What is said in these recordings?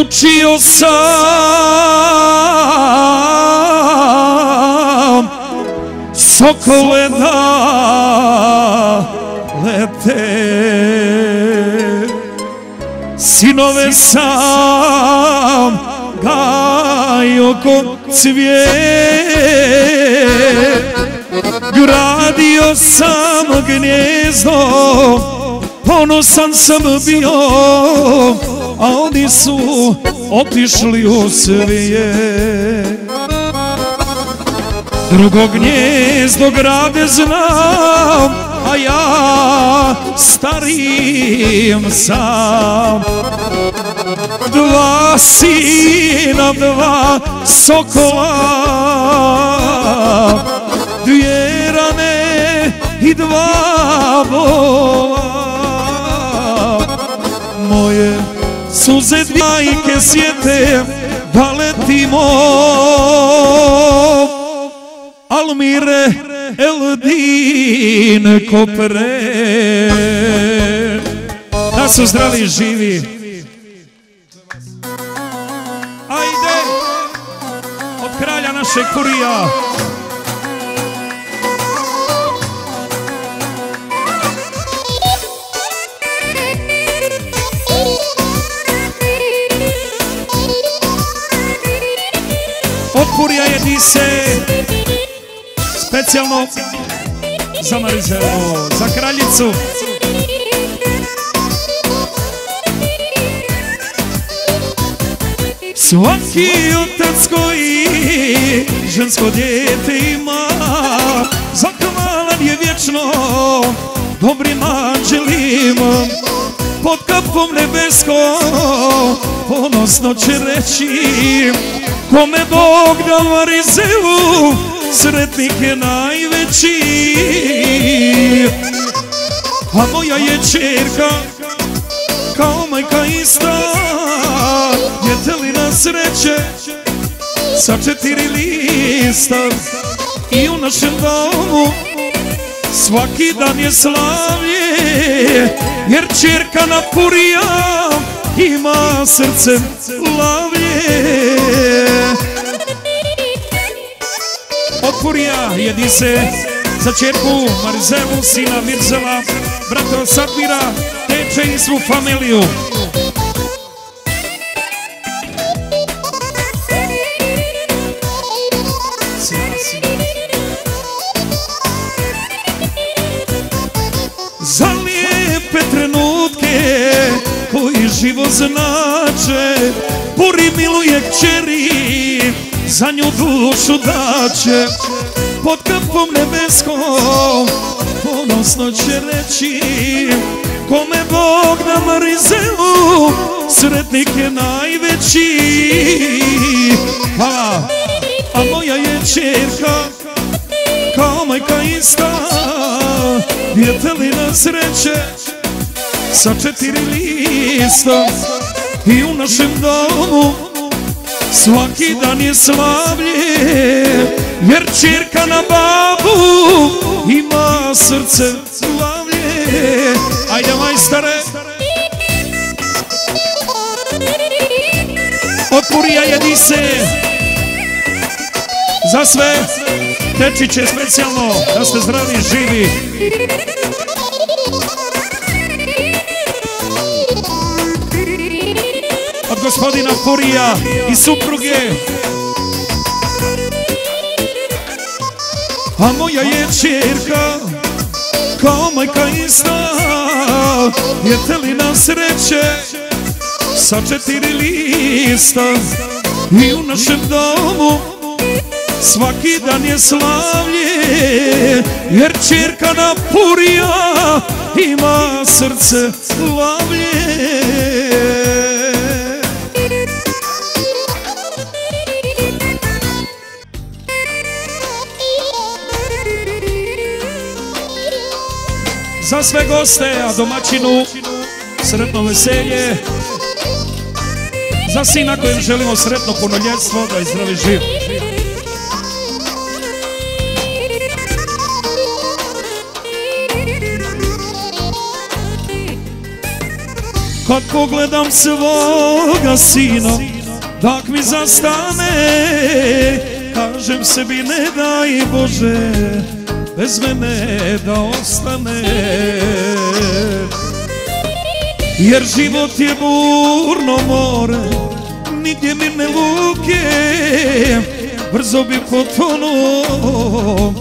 Učio sam Sokole da lete. Sinove sam gajo kod cvijet. Gradio sam gnjezdo Ponosan sam bio. A oni su otišli u svije. Drugo gnjezdo grade znam, a ja starim sam. Dva sina, dva sokola, dvije rane i dva bola. Suze dvajke sjete da letimo Almire Eldin Kopre. Da su zdravi živi. Ajde Od kralja naše kurija. Se specijalno za Marizelu, za kraljicu. Svaki otac koji žensko djete ima Zahvalan je vječno dobrim anđelima Pod kapom nebeskom ponosno će reći Kome Bog da Marizelu, sretnik je najveći. A moja je čerka, kao majka ista, na sreće, sa četiri lista. I u našem domu, svaki dan je slavlje, jer čerka na purija ima srce lavlje. Otvorija jedi se za čerku Marzevu, sina Mirzela, brata Sadmira teče i svu familiju. Znače, Buri miluje kćeri, za nju dušu daće. Pod kapom nebeskom ponosno će reći Kome Bog na Marizeu sretnik je najveći. Hvala, a moja je čerka kao majka ista Vjetelina sreće sa četiri lista. I u našem domu Svaki dan je slavlje Jer čirka na babu Ima srce slavlje. Ajde majstare Od jedi se. Za sve. Tečiće specijalno Da ste zdravi živi. Gospodina Furija i supruge. A moja je čirka, kao majka ista, je telina sreće, sa četiri lista. I u našem domu svaki dan je slavlje, jer čirka na Furija ima srce slavlje. Za sve goste, a domaćinu sretno veselje. Za sina kojem želimo sretno punoljetstvo, da je zdravi živ. Kad pogledam svoga sina Dak mi zastane Kažem sebi ne daj Bože Bez mene da ostane. Jer život je burno more Nigdje mi ne luke. Brzo bi potonuo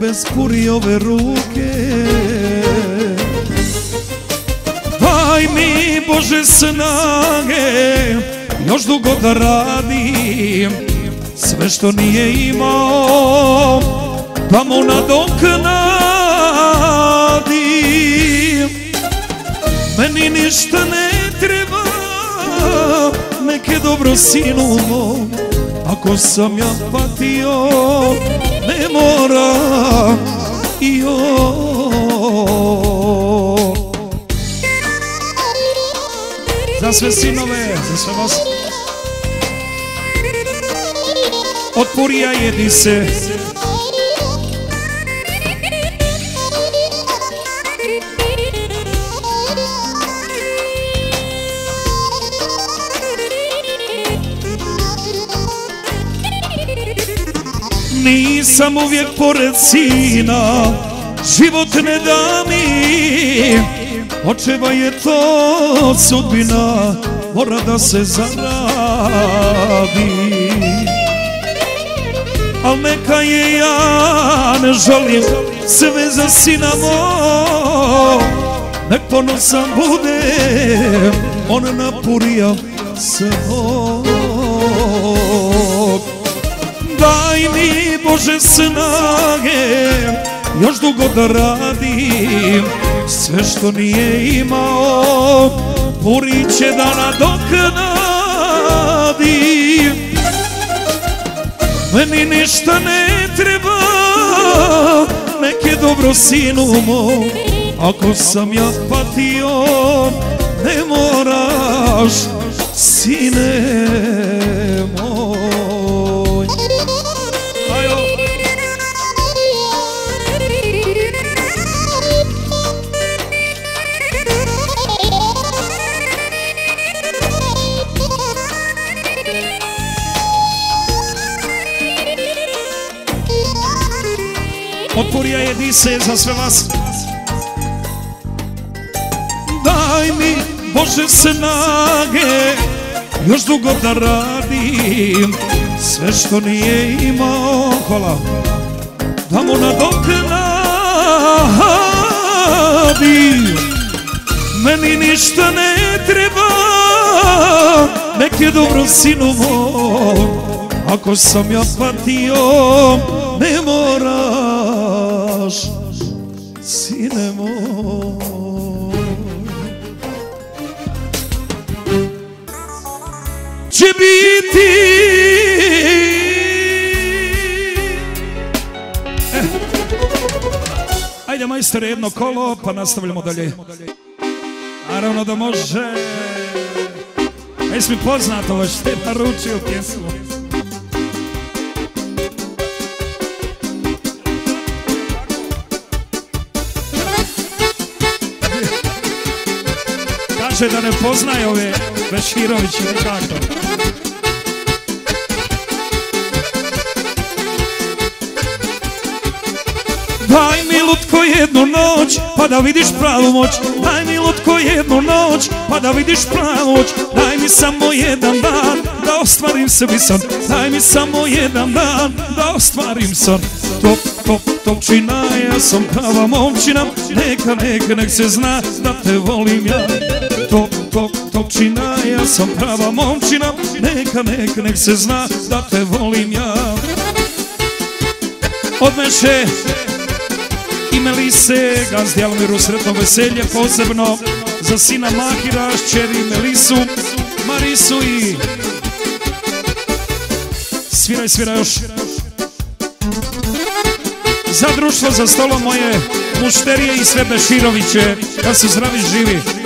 Bez kurijove ruke. Daj mi Bože snage Još dugo da radim Sve što nije imao da mu nadoknadim Meni ništa ne treba Neke dobro sinu mom Ako sam ja patio Ne mora i on za sve sinove, za sve vas. Od purija jedi se. Nisam uvijek pored sina, život ne da mi, Očeva je to sudbina Mora da se zaradi. Al neka je ja ne žalim Sve za sina moj Nek ponosan bude On napurija se moj Bože snage Još dugo da radim. Sve što nije imao Puri će da nadoknadi Meni ništa ne treba Nek je dobro sinu moj Ako sam ja patio Ne moraš sine. Se za sve vas. Daj mi Bože snage. Još dugo da radim Sve što nije imao. Kola Da mu nadoknadim Meni ništa ne treba. Nek je dobro sinu moj. Ako sam ja patio Ne baš, Sine moj. Će biti Eh. Ajde majstore jedno kolo pa nastavljamo dalje. Naravno da može. Jesi mi poznato ovo što je naručio pjesmu. Kaže da ne poznaje ove Beširoviće, kako? Daj mi lutko jednu noć, pa da vidiš pravu moć. Daj mi lutko jednu noć, pa da vidiš pravu moć. Daj mi samo jedan dan, da ostvarim sebi san Daj mi samo jedan dan, da ostvarim san Top, top, topčina, ja sam prava momčina. Neka, neka, nek se zna da te volim ja. Top, top, topčina, ja sam prava momčina Neka, neka, nek se zna da te volim ja Odmeše i Melise, gazdi Almiru sretno veselje, posebno za sina Mahira, šćeri Melisu, Marisu i... Sviraj, sviraj još. Za društvo, za stolo moje mušterije i sve Beširoviće, da su zdravi živi.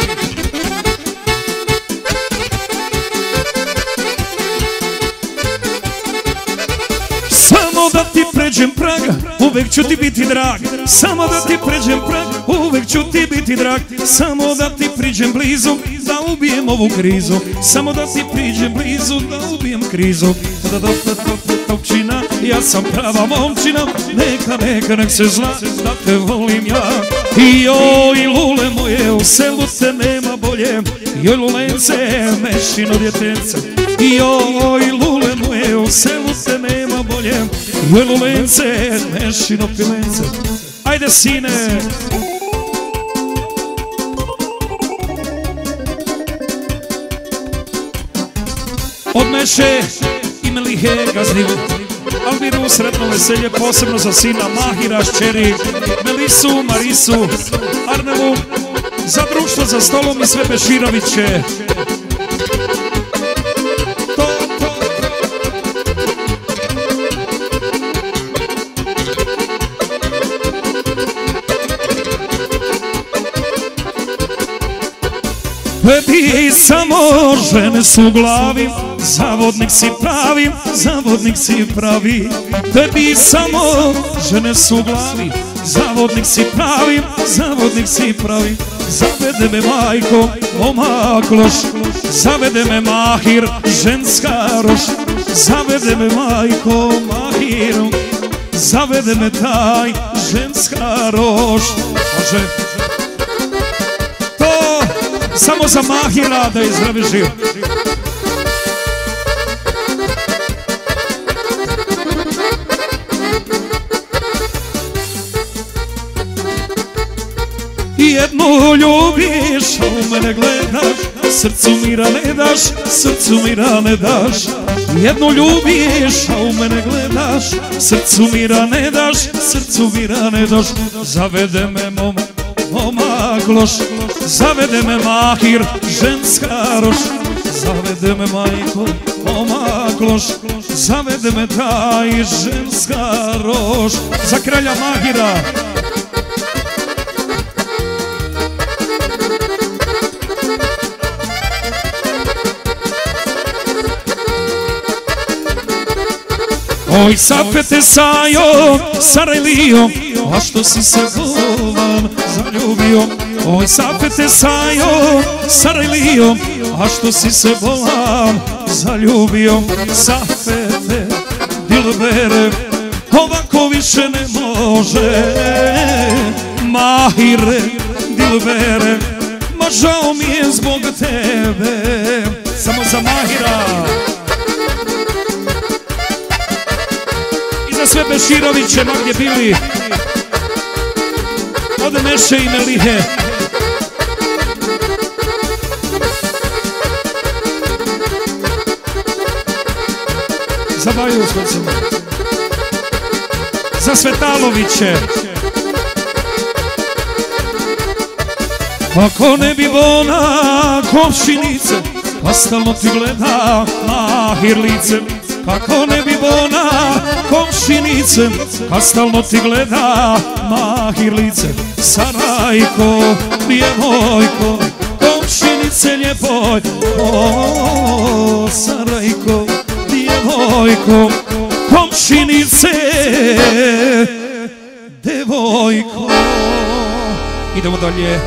Da ti pređem praga, uvek ću ti biti drag. Samo da ti pređem prag, uvek ću ti biti drag. Samo da ti priđem blizu, da ubijem ovu krizu. Samo da ti priđem blizu, da ubijem krizu. Da da da da da topčina, ja sam prava momčina. Neka, neka, nek se zna da te volim ja. I joj, lule moje, u selu te nema bolje. Joj, lulence, mešino djetence. I joj, lule moje, u selu te nema bolje Joj, lence, nešino pilence Ajde, sine, Odneše imali gaznivu Albiru sretno veselje posebno za sina Mahira, šćeri Melisu, Marisu, Arnevu Za društvo za stolom i sve Beširoviće samo žene su glavi Zavodnik si pravi, zavodnik si pravi. Tebi samo žene su glavi Zavodnik si pravi, zavodnik si pravi. Zavede me majko, omakloš Zavede me mahir, ženska roš. Zavede me majko, mahir Zavede me taj, ženska roš. Može? Samo za mahira da je zdravi živ Jednu ljubiš, a u mene gledaš Srcu mira ne daš, srcu mira ne daš. Jednu ljubiš, a u mene gledaš Srcu mira ne daš, srcu mira ne daš. Zavede me mom, momak loš. Zavede me mahir, ženska roš Zavede me majko, omakloš Zavede me taj ženska roš Za kralja mahira. Oj, sapete sajo, sarelio, a što si se volan zaljubio? Oj, sapete sajo, Sarajlio, a što si se volan zaljubio? Sapete, dilbere, ovako više ne može. Mahire, dilbere, ma žao mi je zbog tebe. Samo za Mahira. I za sve Beširoviće, ma gdje bili od Meše i Melihe. Za Baju uskocima. Za Svetaloviće. Pa Ako ne bi bona komšinice, pa stalno ti gleda mahir lice, kako pa ne bi bona komšinice pa stalno ti gleda mahir lice Sarajko, djevojko, komšinice ljepoj O, Sarajko, devojko, komšinice Devojko. Idemo dalje.